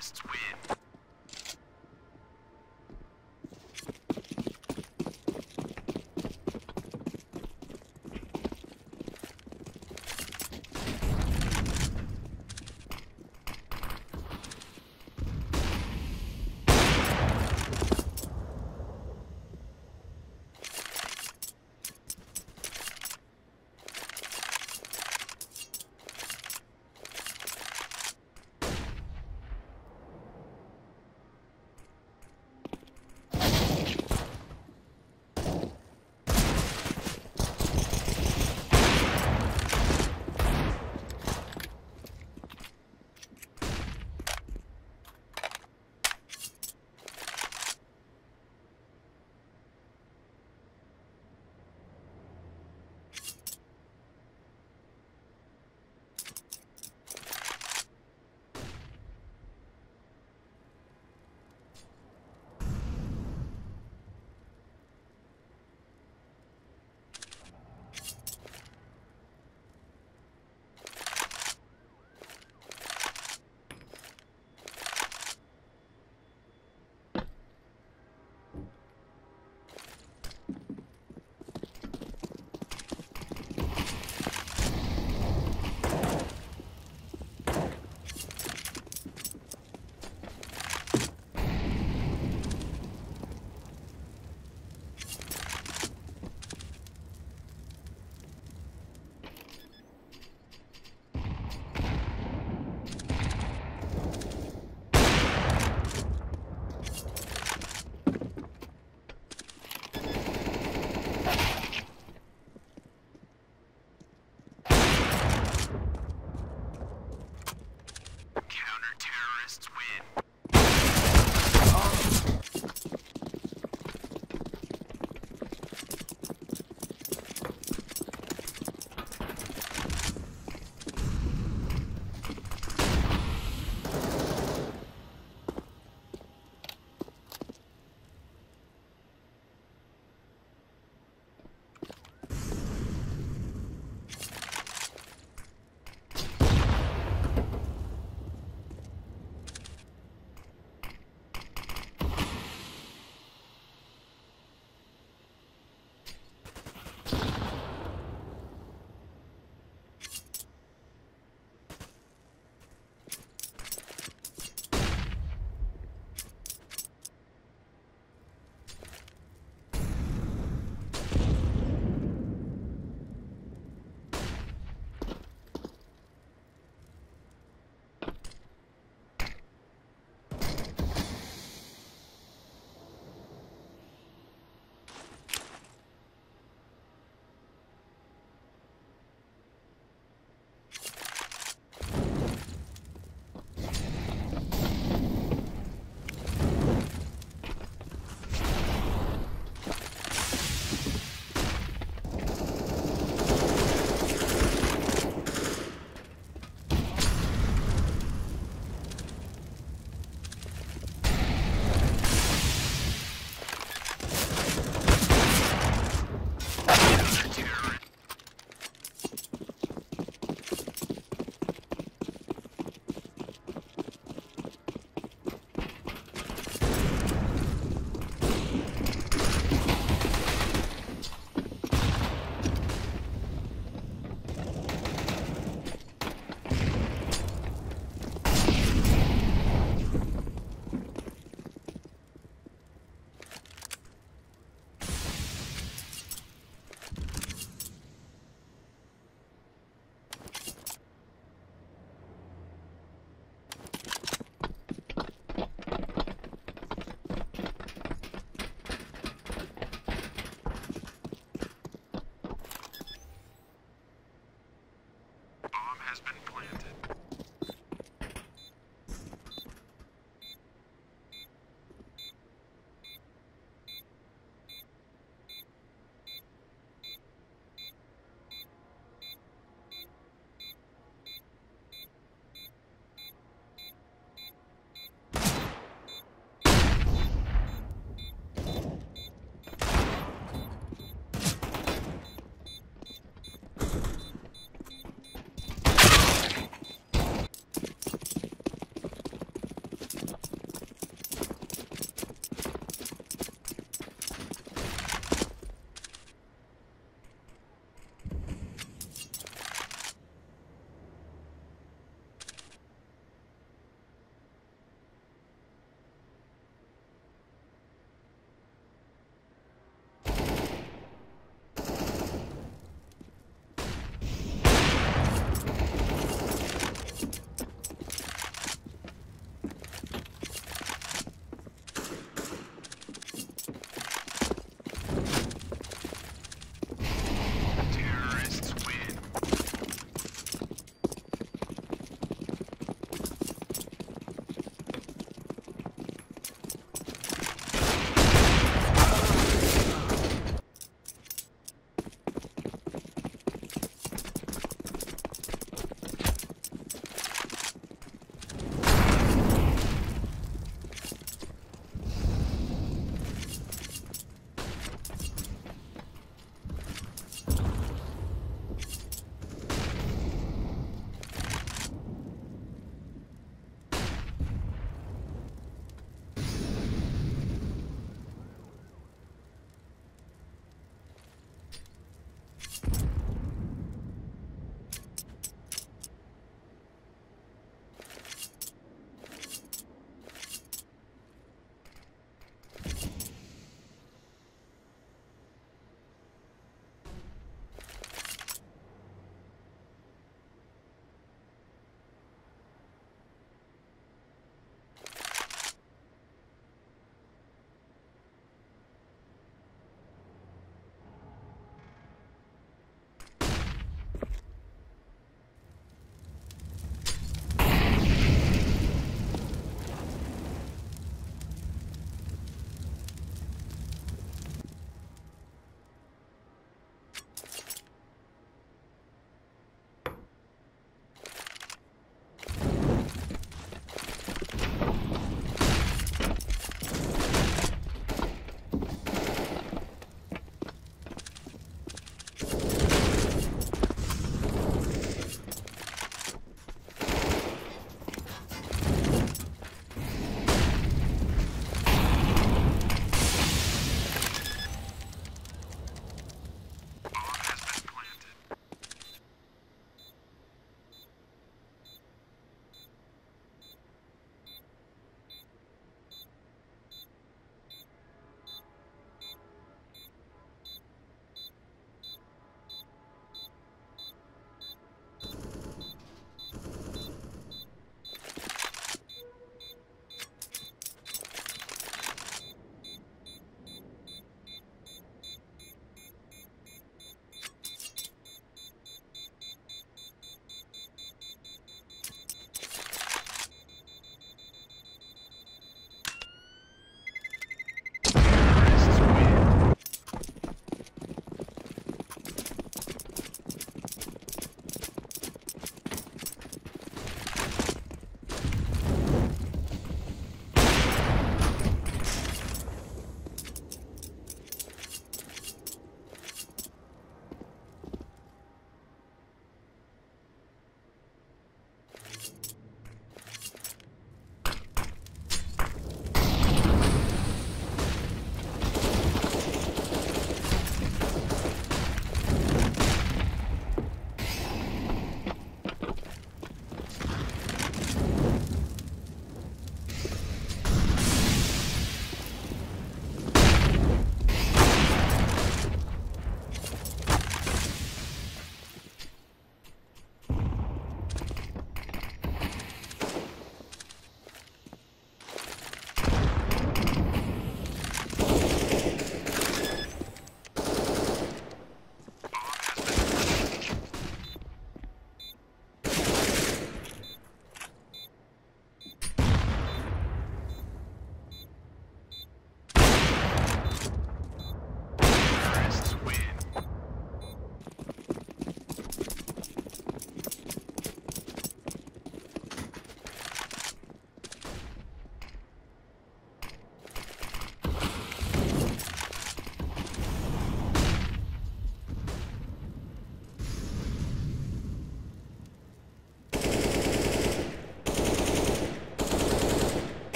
Last win.